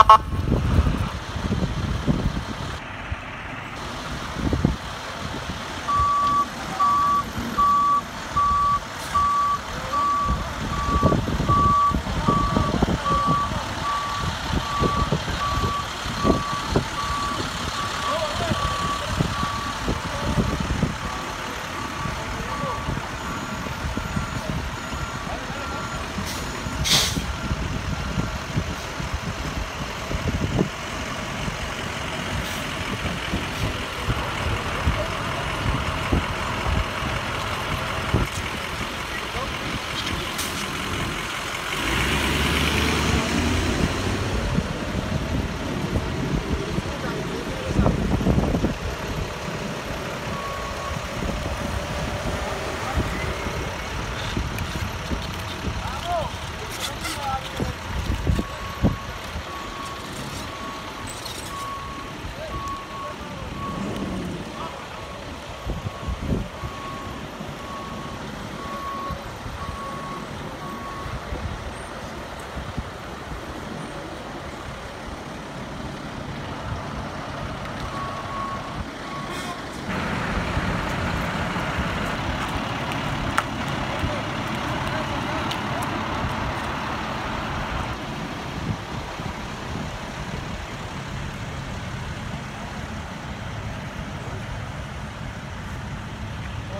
Ha ha ha.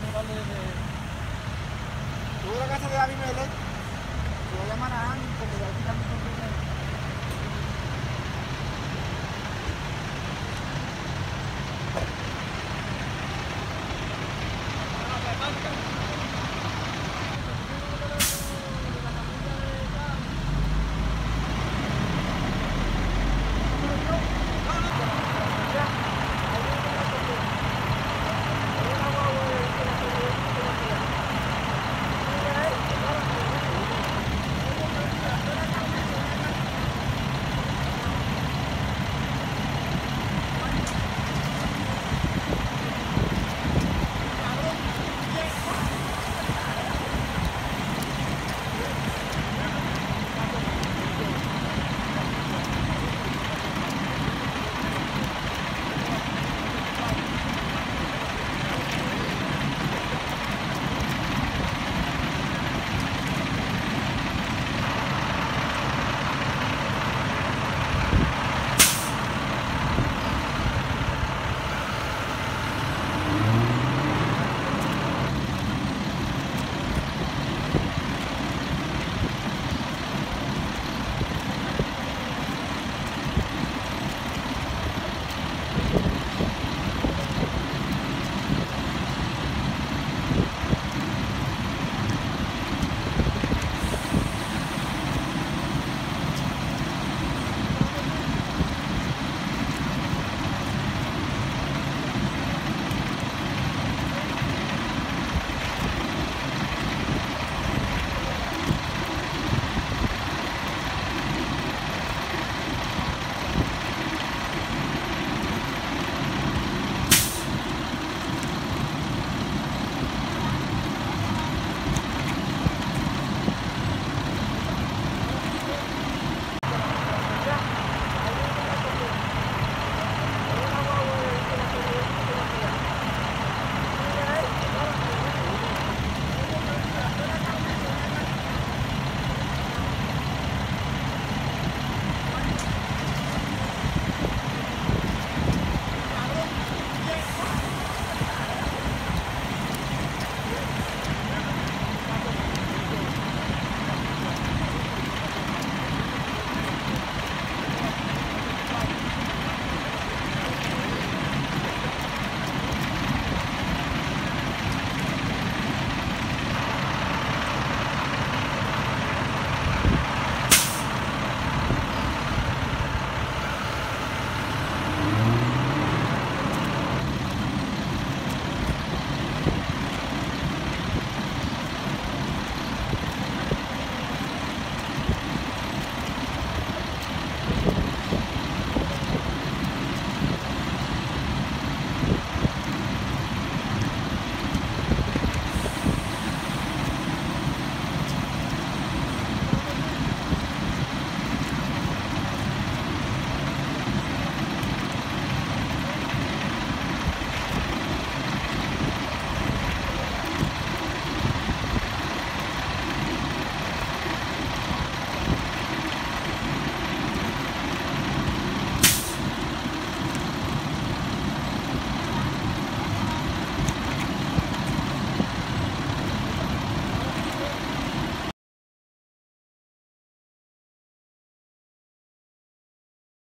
Hablarle de... Tú la casa de voy a porque le voy a quitar mi